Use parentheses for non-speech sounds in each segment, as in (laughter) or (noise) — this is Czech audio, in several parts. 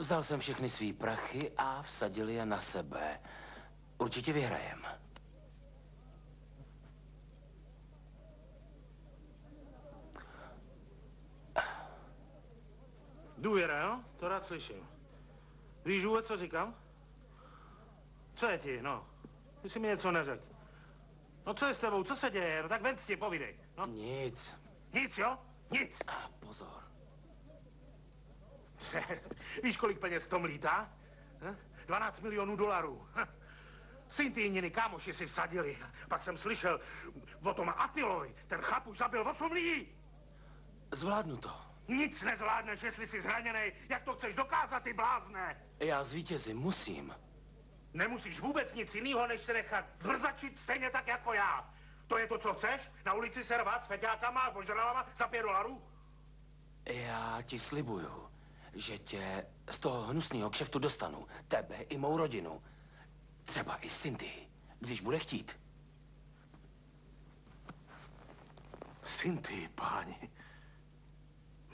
Vzal jsem všechny svý prachy a vsadil je na sebe. Určitě vyhrajem. Důvěra, jo? To rád slyším. Víš vůbec, co říkám? Co je ti, no? Ty jsi mi něco neřekl. No co je s tebou, co se děje? No tak ven ti, povídej. No. Nic. Nic, jo? Nic. A pozor. (laughs) Víš, kolik peněz to mlítá? Hm? 12 milionů dolarů. Hm. Syn ty jininy kámoši si vsadili. Pak jsem slyšel o tom Atilovi. Ten chlap už zabil 8 lidí. Zvládnu to. Nic nezvládneš, jestli jsi zraněný. Jak to chceš dokázat, ty blázne? Já zvítězím, musím. Nemusíš vůbec nic jiného, než se nechat zmrzačit stejně tak jako já. To je to, co chceš? Na ulici se rvat s feťákama a ožralama za pět dolarů? Já ti slibuju, že tě z toho hnusného kšeftu dostanu. Tebe i mou rodinu. Třeba i Cindy, když bude chtít. Cindy, páni.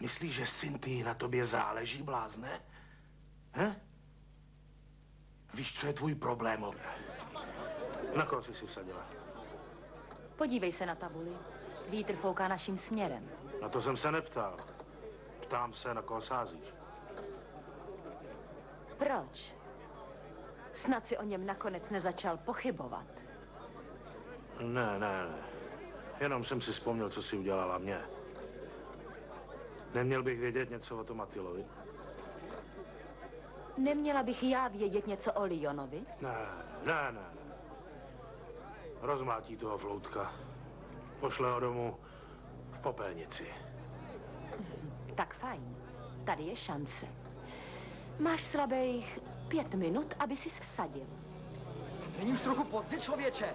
Myslíš, že Cindy na tobě záleží, blázne? He? Víš, co je tvůj problém? Na koho jsi si vsadila? Podívej se na tabuli. Vítr fouká naším směrem. Na to jsem se neptal. Ptám se, na koho sázíš. Proč? Snad si o něm nakonec nezačal pochybovat. Ne, ne, ne. Jenom jsem si vzpomněl, co si udělala mě. Neměl bych vědět něco o tom Atilovi? Neměla bych já vědět něco o Lionovi? Ne, ne, ne, ne. Rozmátí toho floutka. Pošle ho domů v popelnici. Tak fajn. Tady je šance. Máš slabých pět minut, aby si vsadil. Není už trochu pozdě, člověče?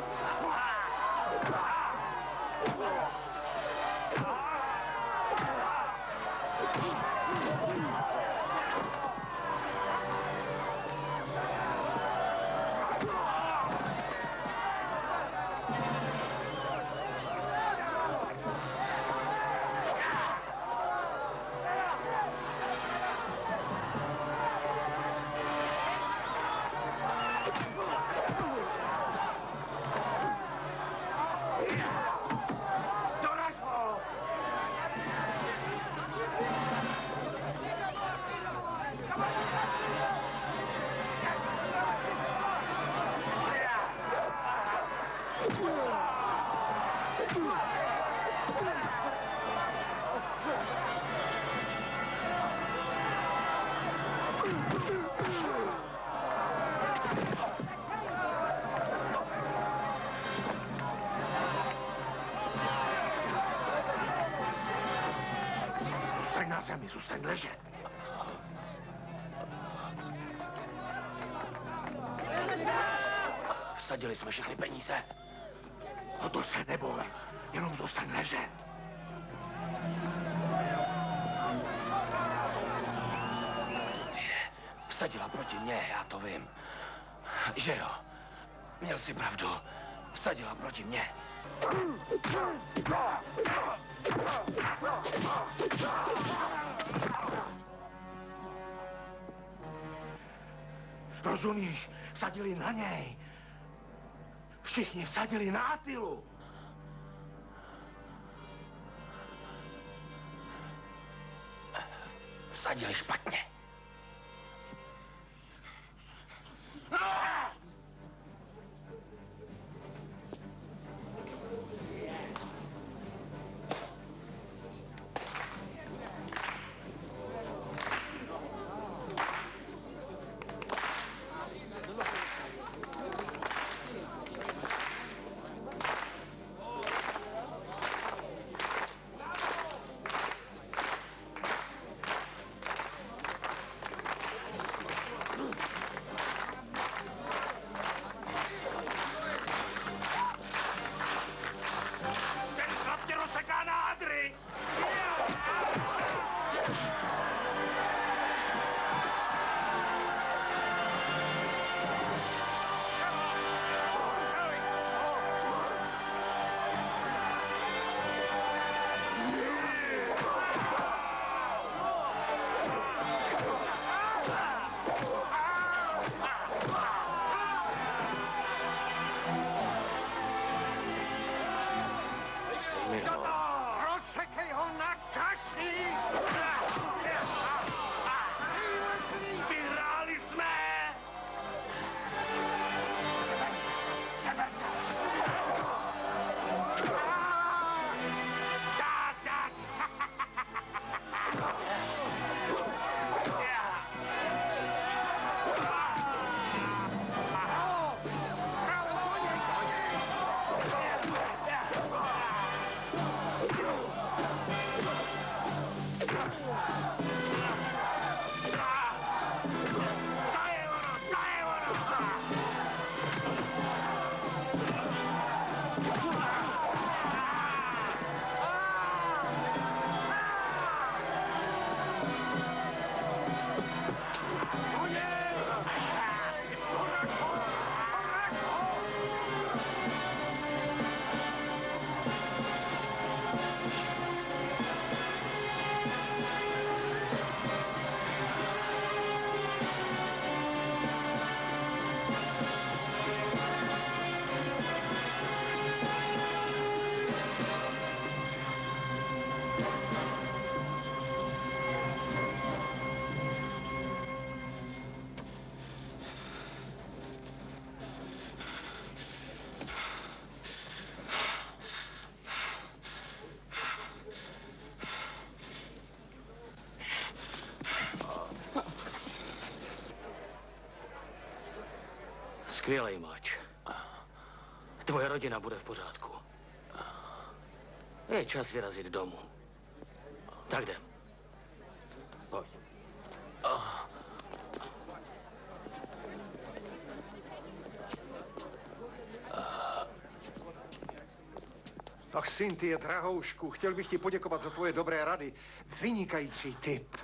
mi zůstaň ležet. Vsadili jsme všechny peníze. O to se neboj, jenom zůstaň ležet. Vsadila proti mně, já to vím. Že jo? Měl si pravdu. Vsadila proti mně. Rozumíš? Vsadili na něj. Všichni vsadili na Atilu. Vsadili špatně. Ten Skvělej mač. Tvoje rodina bude v pořádku. Je čas vyrazit domů. Tak jdem. Pojď. Ach, syn, ty je drahoušku, chtěl bych ti poděkovat za tvoje dobré rady. Vynikající typ.